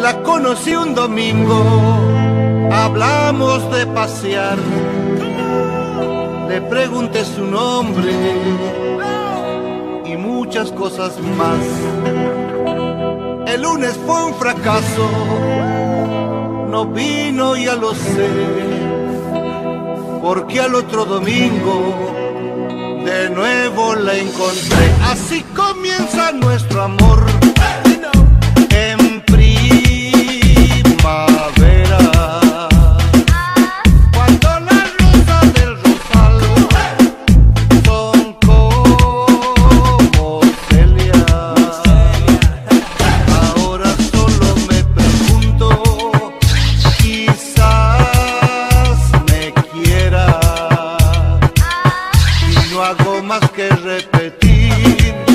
La conocí un domingo, hablamos de pasear. Le pregunté su nombre y muchas cosas más. El lunes fue un fracaso, no vino, ya lo sé, porque al otro domingo de nuevo la encontré. Así comienza nuestro amor hago más que repetir.